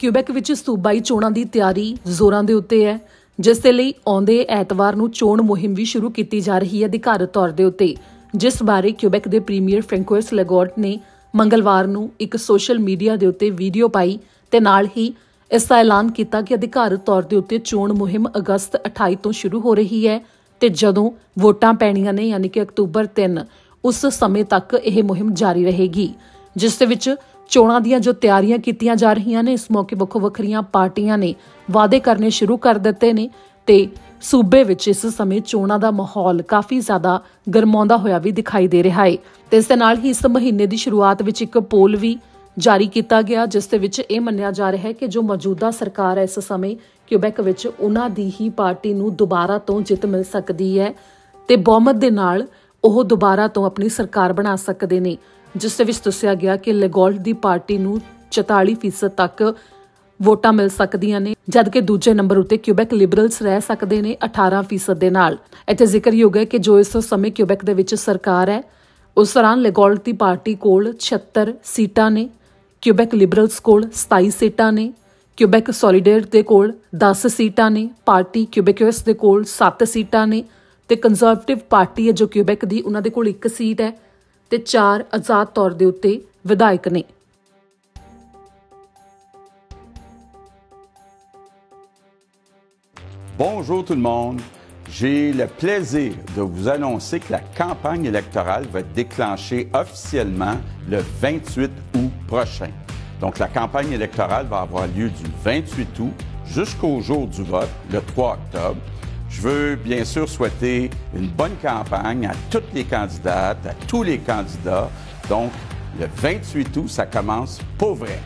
Quebec ਵਿੱਚ ਸੂਬਾਈ ਚੋਣਾਂ ਦੀ ਤਿਆਰੀ ਜ਼ੋਰਾਂ ਦੇ ਉੱਤੇ ਹੈ, ਜਿਸ ਦੇ ਲਈ ਆਉਂਦੇ ਐਤਵਾਰ ਨੂੰ ਚੋਣ ਮੁਹਿੰਮ ਵੀ ਸ਼ੁਰੂ ਕੀਤੀ ਜਾ ਰਹੀ ਹੈ ਅਧਿਕਾਰਤ ਤੌਰ ਦੇ ਉੱਤੇ, ਜਿਸ ਬਾਰੇ ਕਿਊਬੈਕ ਦੇ ਪ੍ਰੀਮੀਅਰ ਫ੍ਰੈਂਕੋਇਸ ਲੈਗੋਰਟ ਨੇ ਮੰਗਲਵਾਰ ਨੂੰ ਇੱਕ ਸੋਸ਼ਲ ਮੀਡੀਆ ਦੇ ਉੱਤੇ ਵੀਡੀਓ ਪਾਈ ਤੇ ਨਾਲ ਹੀ ਇਸ ਦਾ ਐਲਾਨ ਕੀਤਾ ਕਿ ਅਧਿਕਾਰਤ ਤੌਰ ਦੇ ਉੱਤੇ ਚੋਣ ਮੁਹਿੰਮ ਅਗਸਤ 28 ਤੋਂ ਸ਼ੁਰੂ ਹੋ ਰਹੀ ਹੈ ਤੇ ਜਦੋਂ ਵੋਟਾਂ ਪੈਣੀਆਂ ਨੇ, ਯਾਨੀ ਕਿ ਅਕਤੂਬਰ 3 ਉਸ ਸਮੇਂ ਤੱਕ ਇਹ ਮੁਹਿੰਮ ਜਾਰੀ ਰਹੇਗੀ, ਜਿਸ ਦੇ ਵਿੱਚ ਚੋਣਾਂ ਦੀਆਂ ਜੋ ਤਿਆਰੀਆਂ ਕੀਤੀਆਂ ਜਾ ਰਹੀਆਂ ਨੇ, ਇਸ ਮੌਕੇ ਵੱਖੋ ਵੱਖਰੀਆਂ ਪਾਰਟੀਆਂ ਨੇ ਵਾਅਦੇ ਕਰਨੇ ਸ਼ੁਰੂ ਕਰ ਦਿੱਤੇ ਨੇ ਤੇ ਸੂਬੇ ਵਿੱਚ ਇਸ ਸਮੇਂ ਚੋਣਾਂ ਦਾ ਮਾਹੌਲ ਕਾਫੀ ਜ਼ਿਆਦਾ ਗਰਮਾਉਂਦਾ ਹੋਇਆ ਵੀ ਦਿਖਾਈ ਦੇ ਰਿਹਾ ਹੈ ਤੇ ਇਸ ਦੇ ਨਾਲ ਹੀ ਇਸ ਮਹੀਨੇ ਦੀ ਸ਼ੁਰੂਆਤ ਵਿੱਚ ਇੱਕ ਪੋਲ ਵੀ ਜਾਰੀ ਕੀਤਾ ਗਿਆ, ਜਿਸ ਦੇ ਵਿੱਚ ਇਹ ਮੰਨਿਆ ਜਾ ਰਿਹਾ ਹੈ ਕਿ ਜੋ ਮੌਜੂਦਾ ਸਰਕਾਰ ਹੈ ਇਸ ਸਮੇਂ ਕਿਊਬੈਕ ਵਿੱਚ ਉਹਨਾਂ ਦੀ ਹੀ ਪਾਰਟੀ ਨੂੰ ਦੁਬਾਰਾ ਤੋਂ ਜਿੱਤ ਮਿਲ ਸਕਦੀ ਹੈ ਤੇ ਬਹੁਮਤ ਦੇ ਨਾਲ ਉਹ ਦੁਬਾਰਾ ਤੋਂ ਆਪਣੀ ਸਰਕਾਰ ਬਣਾ ਸਕਦੇ ਨੇ। ਜਿਸ ਦੇ ਵਿੱਚ ਦੱਸਿਆ ਗਿਆ ਕਿ ਲੈਗੋਲਟ ਦੀ ਪਾਰਟੀ ਨੂੰ 44% ਤੱਕ ਵੋਟਾਂ ਮਿਲ ਸਕਦੀਆਂ ਨੇ ਜਦਕਿ ਦੂਜੇ ਨੰਬਰ ਉੱਤੇ ਕਿਊਬੈਕ ਲਿਬਰਲਸ ਰਹਿ ਸਕਦੇ ਨੇ 18% ਦੇ ਨਾਲ। ਇੱਥੇ ਜ਼ਿਕਰਯੋਗ ਹੈ ਕਿ ਜੋ ਇਸ ਸਮੇਂ ਕਿਊਬੈਕ ਦੇ ਵਿੱਚ ਸਰਕਾਰ ਹੈ, ਉਸ ਦੌਰਾਨ ਲੈਗੋਲਟ ਦੀ ਪਾਰਟੀ ਕੋਲ 76 ਸੀਟਾਂ ਨੇ, ਕਿਊਬੈਕ ਲਿਬਰਲਸ ਕੋਲ 27 ਸੀਟਾਂ ਨੇ, ਕਿਊਬੈਕ ਸੋਲੀਡੇਟ ਦੇ ਕੋਲ 10 ਸੀਟਾਂ ਨੇ, ਪਾਰਟੀ ਕਿਊਬੈਕਸ ਦੇ ਕੋਲ 7 ਸੀਟਾਂ ਨੇ ਤੇ ਕੰਜ਼ਰਵੇਟਿਵ ਪਾਰਟੀ ਹੈ ਜੋ ਕਿਊਬੈਕ ਦੀ, ਉਹਨਾਂ ਦੇ ਕੋਲ 1 ਸੀਟ ਹੈ। ਤੇ 4 ਆਜ਼ਾਦ ਤੌਰ ਦੇ ਉੱਤੇ ਵਿਧਾਇਕ ਨੇ Bonjour tout le monde. J'ai le plaisir de vous annoncer que la campagne électorale va être déclenchée officiellement le 28 août prochain. Donc la campagne électorale va avoir lieu du 28 août jusqu'au jour du vote, le 3 octobre. Je veux bien sûr souhaiter une bonne campagne à toutes les candidates, à tous les candidats. Donc le 28 août, ça commence pour vrai.